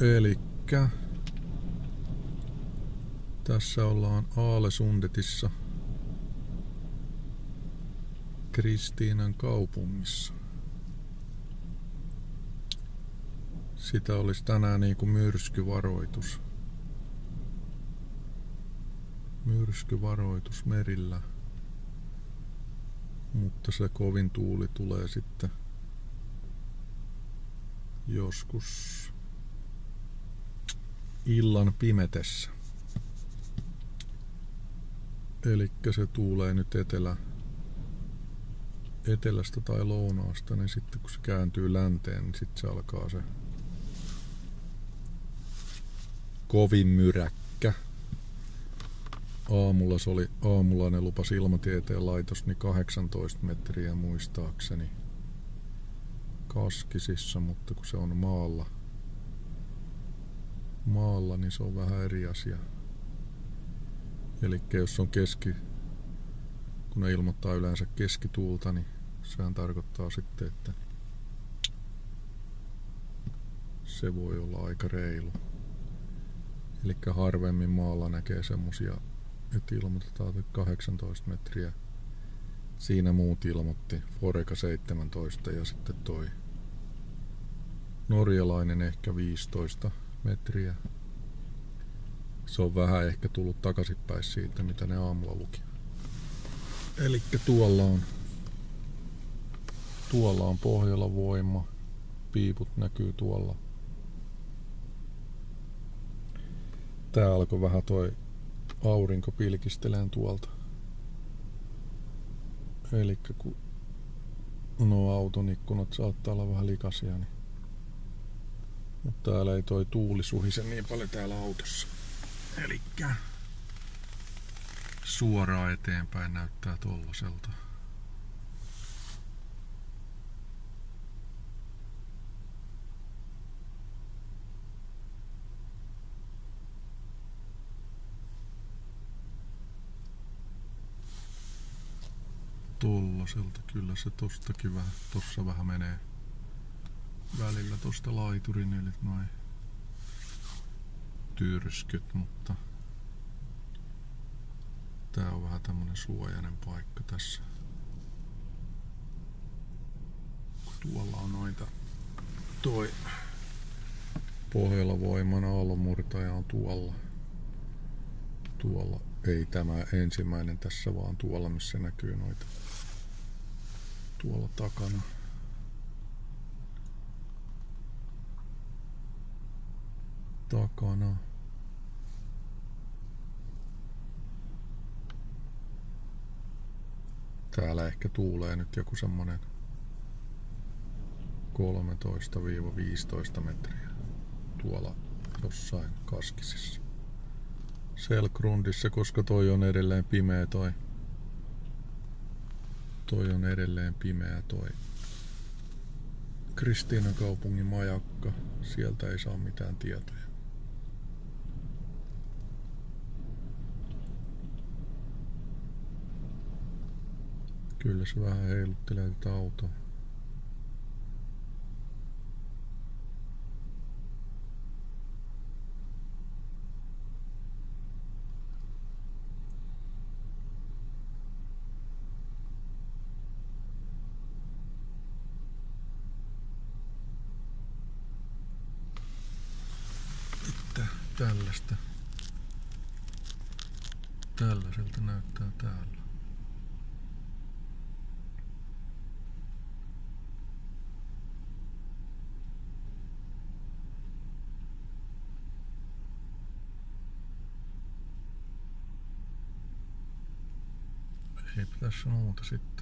Elikkä tässä ollaan Aalesundetissa Kristiinan kaupungissa. Sitä olisi tänään niin kuin myrskyvaroitus. Myrskyvaroitus merillä. Mutta se kovin tuuli tulee sitten joskus illan pimetessä. Eli se tuulee nyt etelä, etelästä tai lounaasta, niin sitten kun se kääntyy länteen, niin sitten se alkaa se kovin myräkkä. Aamulla se oli, aamulla ne lupas ilmatieteen laitos, niin 18 metriä muistaakseni Kaskisissa, mutta kun se on maalla, maalla, niin se on vähän eri asia. Eli jos on keski, kun ne ilmoittaa yleensä keskituulta, niin sehän tarkoittaa sitten, että se voi olla aika reilu. Eli harvemmin maalla näkee semmosia, että ilmoitetaan että 18 metriä. Siinä muut ilmoitti Foreka 17 ja sitten toi norjalainen ehkä 15 metriä se on vähän ehkä tullut takaisinpäin siitä, mitä ne aamulla luki. Eli tuolla on, tuolla on pohjalla voima. Piiput näkyy tuolla. Tää alkoi vähän toi aurinko pilkisteleen tuolta. Eli kun nuo auton ikkunat saattaa olla vähän likaisia, niin mutta täällä ei toi tuuli suhise niin paljon täällä autossa. Eli suoraan eteenpäin näyttää tollaselta. Tollaselta kyllä se tostakin vähän, tossa vähän menee välillä tosta laiturin eli noin tyrskyt, mutta tää on vähän tämmönen suojainen paikka tässä. Tuolla on noita toi pohjalla voimana aallonmurtaja on tuolla. Tuolla ei tämä ensimmäinen tässä, vaan tuolla missä näkyy noita tuolla takana. Takana. Täällä ehkä tuulee nyt joku semmonen 13-15 metriä tuolla jossain kaskisissa. Selkrundissa, koska toi on edelleen pimeä toi. Toi on edelleen pimeä toi Kristiinan kaupungin majakka. Sieltä ei saa mitään tietoja. Kyllä se vähän heiluttelee tätä autoa. tällaista. Tällaiselta näyttää täällä. Eipä tässä muuta sitten.